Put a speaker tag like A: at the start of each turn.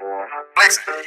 A: Blessing.